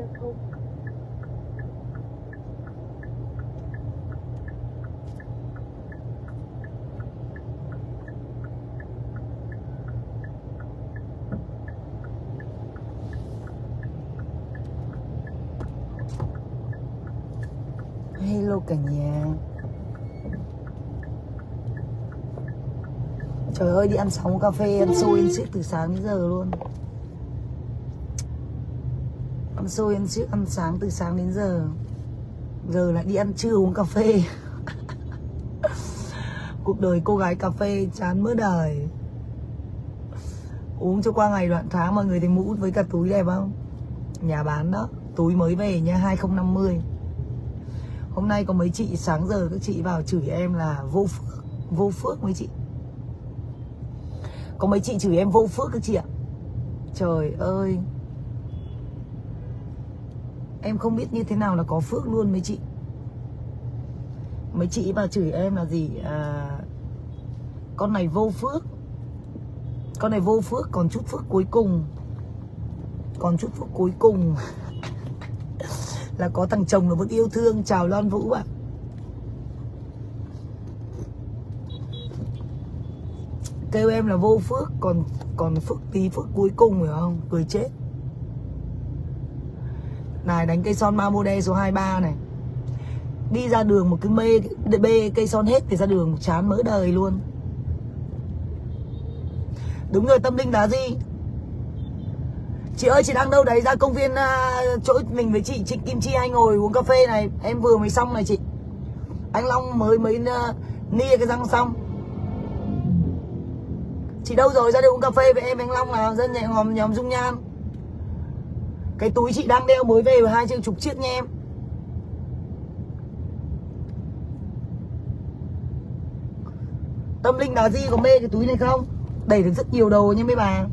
giao thông. Hello cả nhà Trời ơi, đi ăn sóng cà phê, Ăn xôi ăn xiếc từ sáng đến giờ luôn xôi ăn xiếc ăn sáng từ sáng đến giờ. Giờ lại đi ăn trưa uống cà phê. Cuộc đời cô gái cà phê chán mỡ đời. Uống cho qua ngày đoạn tháng mọi người thấy mũ với cả túi đẹp không? Nhà bán đó, Túi mới về nha 2050 Hôm nay có mấy chị sáng giờ các chị vào chửi em là vô phước Vô phước mấy chị. Có mấy chị chửi em vô phước các chị ạ. Trời ơi. Em không biết như thế nào là có phước luôn mấy chị. Mấy chị mà chửi em là gì? À, Con này vô phước. Con này vô phước còn chút phước cuối cùng. Còn chút phước cuối cùng. Là có thằng chồng nó vẫn yêu thương. Chào Loan Vũ ạ. Kêu em là vô phước còn còn phước tí phước cuối cùng phải không? Cười chết này đánh cây son Mamode số 23 này. Đi ra đường một cái mê bê cây son hết thì ra đường chán mỡ đời luôn. Đúng rồi tâm linh đá gì? Chị ơi chị đang đâu đấy? Ra công viên uh, chỗ mình với chị Trịnh Kim Chi hay ngồi uống cà phê này. Em vừa mới xong này chị. Anh Long mới mới uh, nia cái răng xong. Chị đâu rồi? Ra đây uống cà phê với em anh Long nào? Dân nhẹ ngòm nhóm dung nhan. Cái túi chị đang đeo mới về hai triệu chục chiếc nha em. Tâm linh đá gì có mê cái túi này không? Đẩy được rất nhiều đồ nha mấy bà.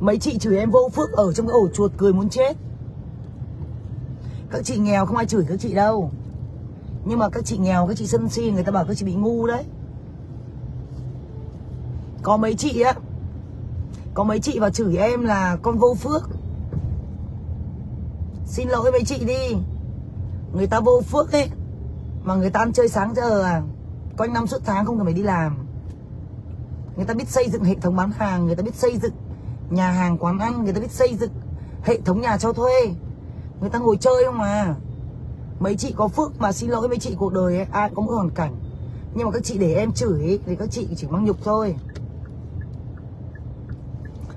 Mấy chị chửi em vô phước ở trong cái ổ chuột cười muốn chết. Các chị nghèo không ai chửi các chị đâu. Nhưng mà các chị nghèo, các chị sân si Người ta bảo các chị bị ngu đấy. Có mấy chị á có mấy chị vào chửi em là con vô phước. Xin lỗi mấy chị đi. Người ta vô phước ấy Mà người ta ăn chơi sáng giờ à Quanh năm suốt tháng không cần phải đi làm. Người ta biết xây dựng hệ thống bán hàng Người ta biết xây dựng nhà hàng quán ăn người ta biết xây dựng hệ thống nhà cho thuê. Người ta ngồi chơi không mà mấy chị có phước mà xin lỗi mấy chị cuộc đời ấy, ai có một hoàn cảnh. Nhưng mà các chị để em chửi ấy, thì các chị chỉ mang nhục thôi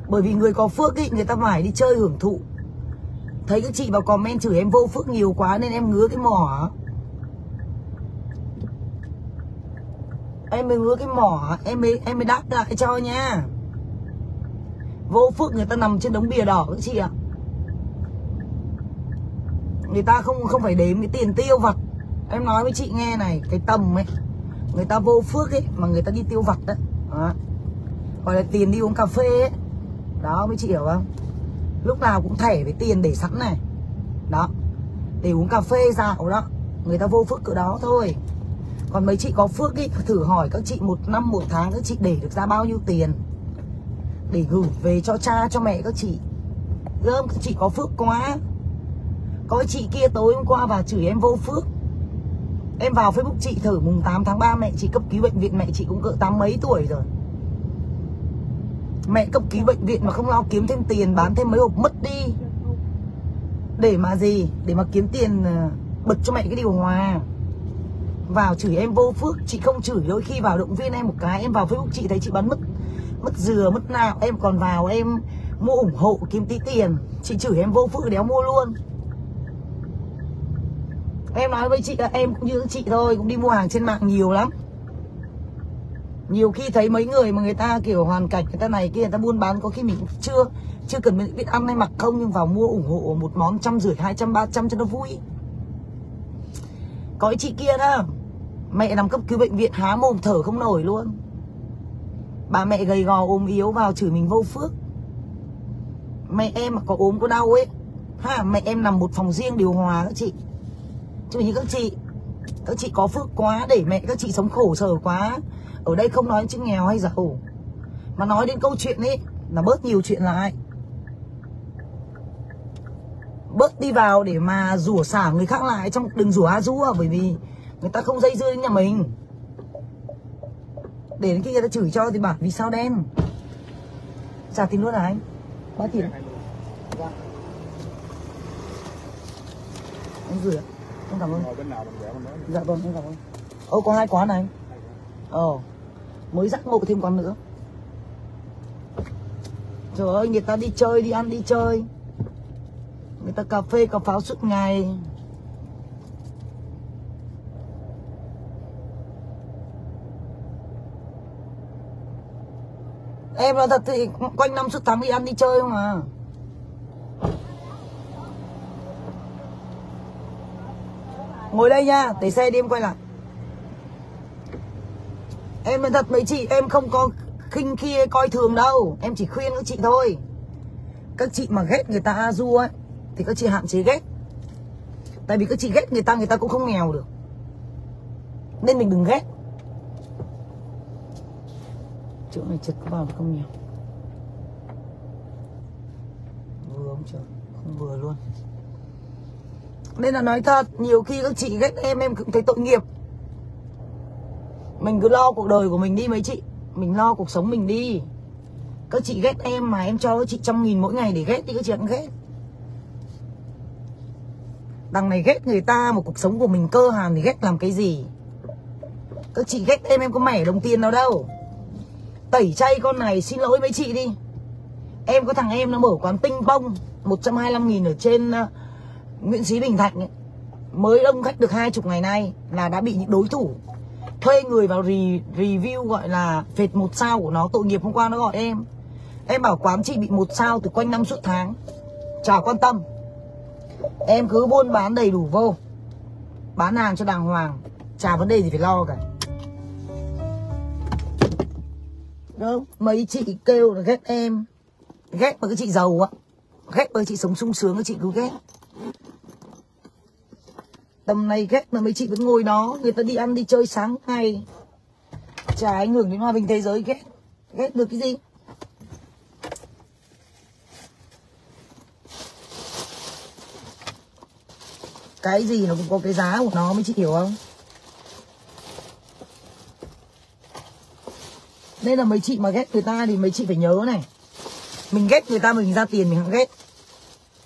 bởi vì người có phước ý, người ta phải đi chơi hưởng thụ. Thấy các chị vào comment chửi em vô phước nhiều quá nên em ngứa cái mỏ. Em mới ngứa cái mỏ. Em mới em mới đáp lại cho nha. Vô phước người ta nằm trên đống bìa đỏ các chị ạ. Người ta không không phải đếm cái tiền tiêu vặt. Em nói với chị nghe này cái tầm ấy người ta vô phước ấy mà người ta đi tiêu vặt đấy đó. gọi là tiền đi uống cà phê ấy đó, mấy chị hiểu không? Lúc nào cũng thẻ với tiền để sẵn này. Đó. Để uống cà phê, dạo đó. Người ta vô phước cỡ đó thôi. Còn mấy chị có phước ý, thử hỏi các chị một năm, một tháng, các chị để được ra bao nhiêu tiền? Để gửi về cho cha, cho mẹ các chị. Gớm các chị có phước quá. Có chị kia tối hôm qua và chửi em vô phước. Em vào Facebook chị thử, mùng 8 tháng 3 mẹ chị cấp cứu bệnh viện, mẹ chị cũng cỡ tám mấy tuổi rồi. Mẹ cấp cứu bệnh viện mà không lo kiếm thêm tiền, bán thêm mấy hộp mất đi. Để mà gì? Để mà kiếm tiền ờ, bật cho mẹ cái điều hòa. Vào chửi em vô phước, Chị không chửi. Đôi khi vào động viên em một cái, Em vào Facebook, chị thấy chị bán mất mất dừa, mất nào em còn vào em mua ủng hộ, kiếm tí tiền. Chị chửi em vô phước đéo mua luôn. Em nói với chị là em cũng như chị thôi, cũng đi mua hàng trên mạng nhiều lắm nhiều khi thấy mấy người mà người ta kiểu hoàn cảnh người ta này kia, người ta buôn bán có khi mình chưa chưa cần biết ăn hay mặc không, nhưng vào mua ủng hộ một món trăm rưỡi, hai trăm, ba trăm cho nó vui. Có chị kia đó, mẹ nằm cấp cứu bệnh viện há mồm thở không nổi luôn. Bà mẹ gầy gò ốm yếu vào chửi mình vô phước. Mẹ em mà có ốm có đau ấy, ha, Mẹ em nằm một phòng riêng điều hòa các chị. Chứ như các chị Các chị có phước quá để mẹ các chị sống khổ sở quá. Ở đây không nói chữ nghèo hay giàu mà nói đến câu chuyện ấy là bớt nhiều chuyện lại. Bớt đi vào để mà rủa xả người khác lại trong đừng rủa a du bởi vì người ta không dây dưa đến nhà mình. Để đến khi người ta chửi cho thì bảo vì sao đen? Trả tiền luôn hả anh? Bao tiền. Anh gửi ạ. Em cảm ơn. Dạ vâng em cảm ơn. Ô có hai quán này anh? Ờ mới giác ngộ thêm con nữa. Trời ơi, người ta đi chơi, đi ăn, đi chơi. Người ta cà phê, cà pháo suốt ngày. Em là thật thì quanh năm suốt tháng đi ăn, đi chơi không à? Ngồi đây nha, để xe đi em quay lại em nói thật mấy chị, em không có khinh kia coi thường đâu. Em chỉ khuyên các chị thôi. Các chị mà ghét người ta a du ấy thì các chị hạn chế ghét. Tại vì các chị ghét người ta người ta cũng không nghèo được. Nên mình đừng ghét. Chỗ này chật vào không nhiều vừa không trời không vừa luôn. Nên là nói thật, nhiều khi các chị ghét em em cũng thấy tội nghiệp mình cứ lo cuộc đời của mình đi mấy chị. Mình lo cuộc sống mình đi. Các chị ghét em mà em cho các chị trăm nghìn mỗi ngày để ghét thì các chị cũng ghét. Đằng này ghét người ta một cuộc sống của mình cơ hàn thì ghét làm cái gì? Các chị ghét em em có mẻ đồng tiền nào đâu. Tẩy chay con này xin lỗi mấy chị đi. Em có thằng em nó mở quán tinh bông 125 nghìn ở trên uh, Nguyễn Xí Bình Thạnh ấy. mới đông khách được hai chục ngày nay là đã bị những đối thủ thuê người vào re, review gọi là phệt một sao của nó, tội nghiệp hôm qua nó gọi em. Em bảo quán chị bị một sao từ quanh năm suốt tháng. Chả quan tâm. Em cứ buôn bán đầy đủ vô. Bán hàng cho đàng hoàng. Chả vấn đề gì phải lo cả. Đâu mấy chị kêu là ghét em. Ghét mà cái chị giàu á ghét mà cái chị sống sung sướng, cái chị cứ ghét tầm này ghét mà mấy chị vẫn ngồi đó, người ta đi ăn, đi chơi sáng ngày. Chả ảnh hưởng đến hòa bình thế giới, ghét. Ghét được cái gì? Cái gì nó cũng có cái giá của nó, mấy chị hiểu không? Nên là mấy chị mà ghét người ta thì mấy chị phải nhớ này. Mình ghét người ta mình ra tiền mình không ghét.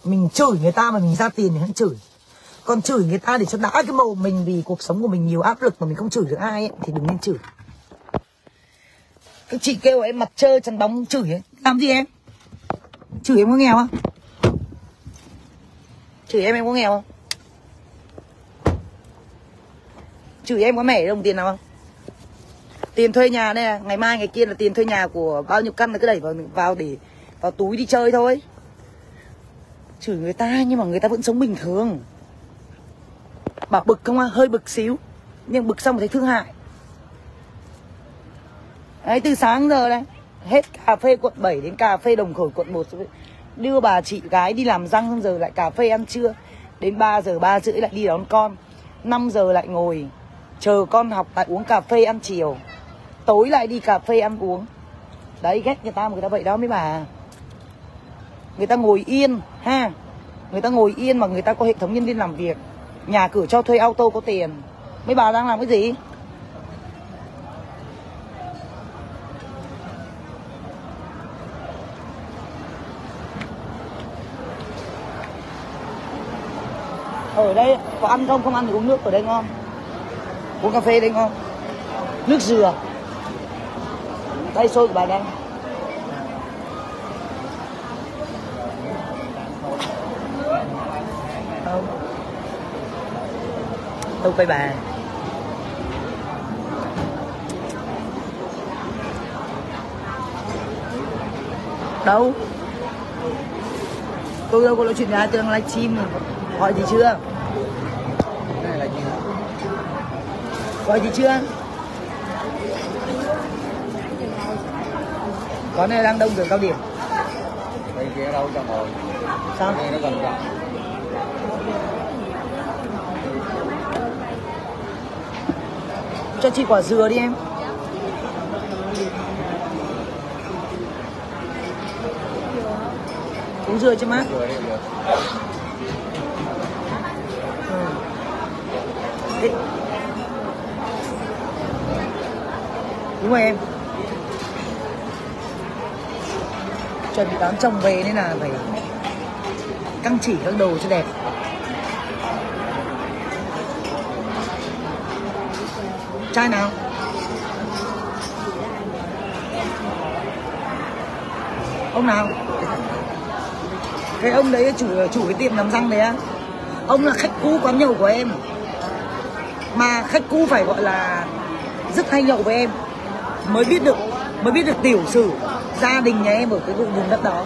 Mình chửi người ta mà mình ra tiền mình không chửi còn chửi người ta để cho đã cái màu mình vì cuộc sống của mình nhiều áp lực mà mình không chửi được ai ấy, thì đừng nên chửi. Các chị kêu em mặt trơ chắn bóng chửi ấy. Làm gì em? Chửi em có nghèo không? Chửi em em có nghèo không? Chửi em có mẻ đồng tiền nào không? Tiền thuê nhà đây là ngày mai ngày kia là tiền thuê nhà của bao nhiêu căn là cứ đẩy vào vào để vào túi đi chơi thôi. Chửi người ta nhưng mà người ta vẫn sống bình thường bảo bực không hơi bực xíu. Nhưng bực xong thấy thương hại. Đấy, từ sáng giờ đây hết cà phê quận 7 đến cà phê đồng khởi quận 1 đưa bà chị gái đi làm răng, xong giờ lại cà phê ăn trưa. Đến 3 giờ, ba rưỡi lại đi đón con. 5 giờ lại ngồi, chờ con học lại uống cà phê ăn chiều. Tối lại đi cà phê ăn uống. Đấy, ghét người ta mà người ta vậy đó mới bà. Người ta ngồi yên, ha. Người ta ngồi yên mà người ta có hệ thống nhân viên làm việc nhà cửa cho thuê auto có tiền. Mấy bà đang làm cái gì? Ở đây có ăn không? Không ăn thì uống nước ở đây ngon. Uống cà phê đây ngon. Nước dừa. Tay sôi của bà đang. Không đâu phải bà. Đâu? Tôi đâu có nói chuyện với ai tôi đang livestream hỏi gì chưa? Cái này là gì gọi gì chưa? Quán này đang đông giờ cao điểm. Đây kia đâu cho ngồi? Sao? Đây nó gần gần Cho chị quả dừa đi em. Uống dừa chứ má. Ừ. Đúng rồi em. Chuẩn bị đón chồng về nên là phải căng chỉ các đồ cho đẹp. Chai nào? Ông nào? Cái ông đấy chủ chủ cái tiệm làm răng đấy á. Ông là khách cũ quán nhậu của em. Mà khách cũ phải gọi là rất hay nhậu với em. Mới biết được mới biết được tiểu sử gia đình nhà em ở cái vùng đất đó.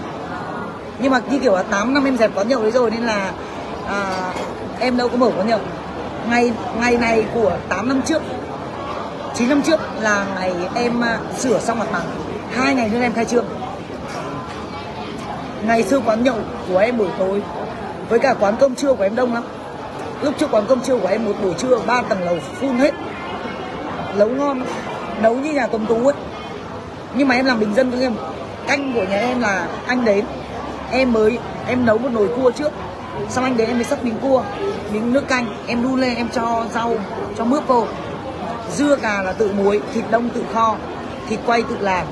Nhưng mà như kiểu là 8 năm em dẹp quán nhậu đấy rồi nên là à, em đâu có mở quán nhậu. Ngày ngày này của 8 năm trước 9 năm trước là ngày em à, sửa xong mặt bằng. Hai ngày nữa em khai trương. Ngày xưa quán nhậu của em buổi tối, với cả quán cơm trưa của em đông lắm. Lúc trước quán cơm trưa của em một buổi trưa, ba tầng lầu full hết. Nấu ngon, nấu như nhà tuấn tú ấy. Nhưng mà em làm bình dân với em. Canh của nhà em là anh đến. Em mới, em nấu một nồi cua trước. Xong anh đến em mới sắp miếng cua, miếng nước canh. Em đun lên, em cho rau, cho mướp vô dưa cà là tự muối, thịt đông tự kho, thịt quay tự làm.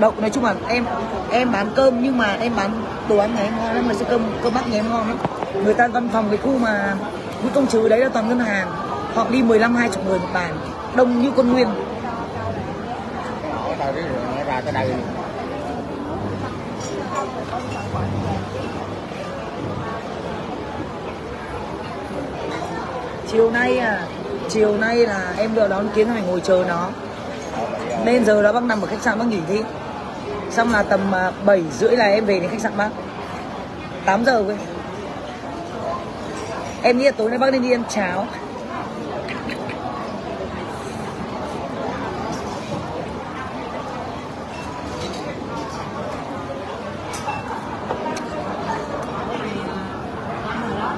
Đậu, nói chung là em em bán cơm nhưng mà em bán đồ ăn nhà em ngon lắm, mà sẽ cơm cơm bắc nhà em ngon lắm. Người ta văn phòng cái khu mà những công chứ đấy là toàn ngân hàng. Họ đi 15 20 người một bàn, đông như con nguyên. Chiều nay à chiều nay là em vừa đón kiến phải ngồi chờ nó. Nên giờ đó bác nằm ở khách sạn bác nghỉ thi xong là tầm à, 7 rưỡi là em về đến khách sạn bác. 8 giờ cơ em nghĩ là tối nay bác nên đi ăn cháo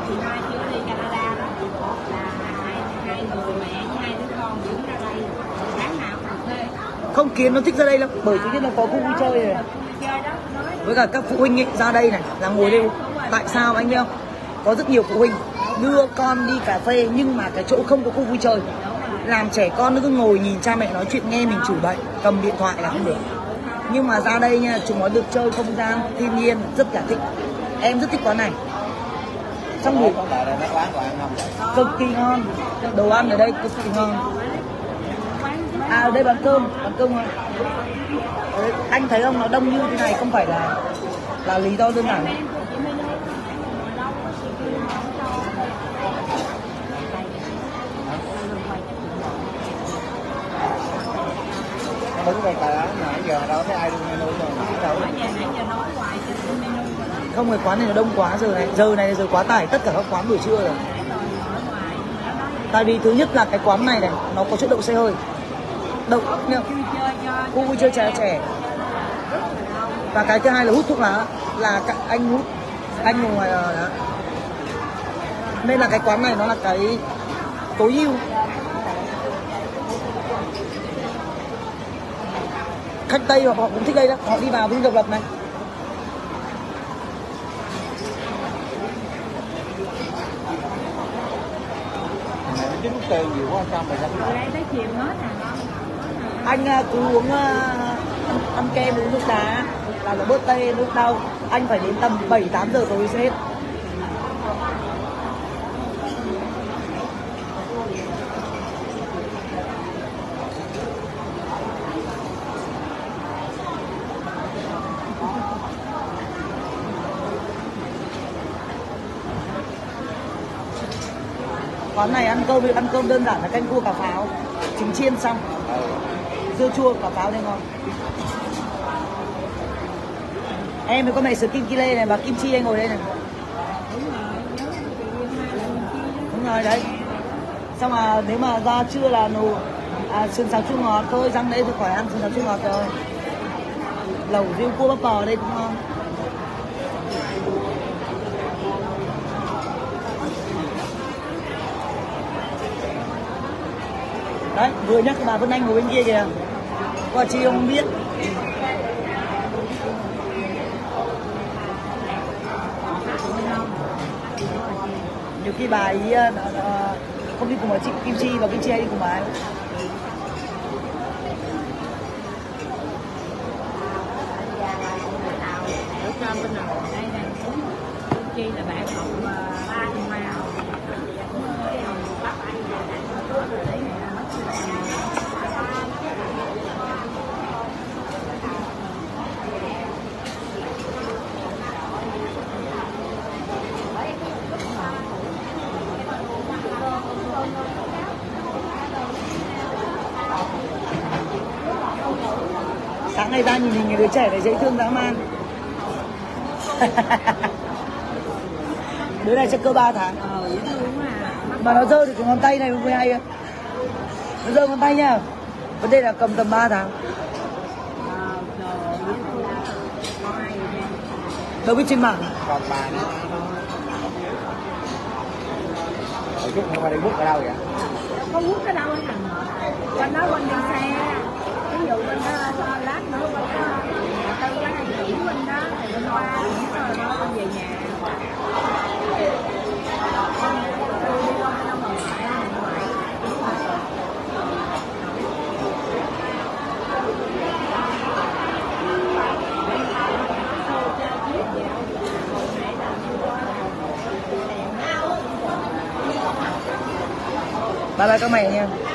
chị hai chưa đi Canada đó là hai hai người mẹ với hai đứa con dưỡng ra đây sáng nào cũng thuê không kiến nó thích ra đây lắm. Bởi thứ nhất là có khu vui chơi này. Với cả các phụ huynh ấy ra đây này là ngồi đây. Tại sao anh không? Có rất nhiều phụ huynh đưa con đi cà phê nhưng mà cái chỗ không có khu vui chơi. Làm trẻ con nó cứ ngồi nhìn cha mẹ nói chuyện nghe mình chửi bậy cầm điện thoại là không được. Nhưng mà ra đây nha chúng nó được chơi không gian thiên nhiên rất là thích. Em rất thích quán này. Không vậy? cực kỳ ngon. Đồ ăn ở đây cực kỳ ngon à ở đây bán cơm bán cơm đây, anh thấy không? Nó đông như thế này không phải là là lý do đơn giản. Đứng đây cài đó, nãy giờ đâu thấy ai đưa menu nãy đâu. rồi đó không cái quán này nó đông quá giờ này giờ này giờ quá tải tất cả các quán buổi trưa rồi. Rồi tại vì thứ nhất là cái quán này này nó có chỗ đậu xe hơi cho khu vui chơi trẻ trẻ. Và cái thứ hai là hút thuốc lá là các anh hút anh ngồi ngoài ờ, đó. Nên là cái quán này nó là cái tối ưu. Khách tây họ cũng thích đây lắm họ đi vào với độc lập này. Nó chín tiền nhiều quá sao từ đây tới chiều hết à anh ờ, cứ uống ờ, ăn, ăn kem uống nước đá là nó bớt tê bớt đau. Anh phải đến tầm 7 8 giờ tối sẽ hết. Quán này ăn cơm ăn cơm đơn giản là canh cua cà pháo. Trứng chiên xong dưa chua quả táo đây ngon. Em với con mày skin kile này và kim chi anh ngồi đây này. Đúng rồi đấy. Xong mà nếu mà ra trưa là nù à, sườn xào chua ngọt thôi răng đấy thì khỏi ăn sườn xào chua ngọt rồi. Lẩu riêu cua bắp bò đây cũng ngon. Đấy vừa nhắc bà Vân Anh ngồi bên kia kìa có chi không biết? Nhiều khi bà ấy ờ, ờ, không đi cùng với chị Kim Chi và Kim Chi hay đi cùng bà ấy. Sáng nay ra nhìn hình đứa trẻ này dễ thương dã man. Đứa này chắc cơ 3 tháng. Ờ dễ thương quá à mà nó rơi được cái ngón tay này mới hay á nó rơi ngón tay nha vấn đề là cầm tầm 3 tháng. Đâu biết trên mạng còn bà nữa. Hồi chút qua bút ở đâu vậy? có quốc cái đâu anh thằng bên đó bên đi xe ví dụ bên đó lát nữa bên đó. Tư cái hay chỉ bên đó, thì bên qua rồi đó bên về nhà. Qua bye bye các mày nha.